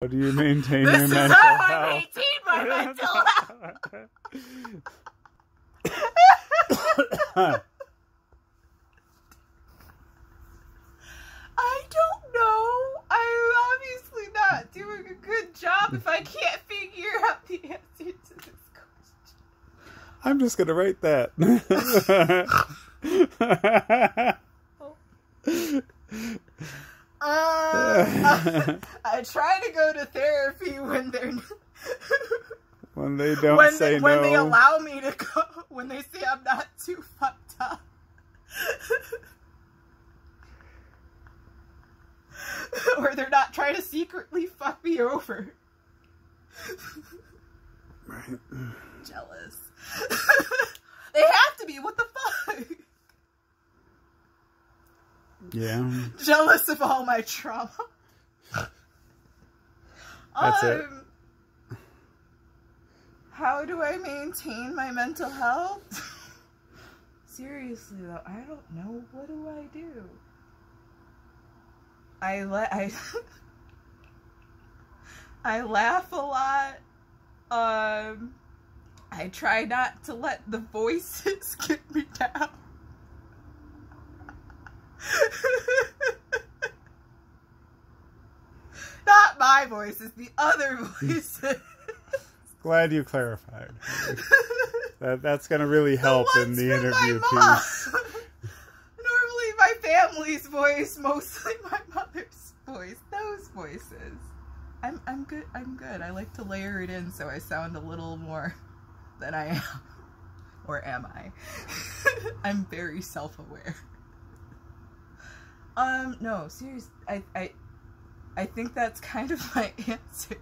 How do you maintain This your is mental how I health? maintain my mental health. I don't know. I'm obviously not doing a good job if I can't figure out the answer to this question. I'm just gonna write that. Oh. Uh, I try to go to therapy when they're when they don't when say they, when they allow me to go when they say I'm not too fucked up. or they're not trying to secretly fuck me over. Right. Jealous. they have to be. What the fuck? Yeah. Jealous of all my trauma. That's it. Um, How do I maintain my mental health? Seriously though, I don't know. What do I do? I let I I laugh a lot. Um I try not to let the voices get me down. Not my voice, voices, the other voices. Glad you clarified. That that's gonna really help in the from my interview piece. Normally my family's voice, mostly my mother's voice. Those voices. I'm I'm good I'm good. I like to layer it in so I sound a little more than I am. Or am I? I'm very self-aware. Um, no, seriously, I, I, I think that's kind of my answer.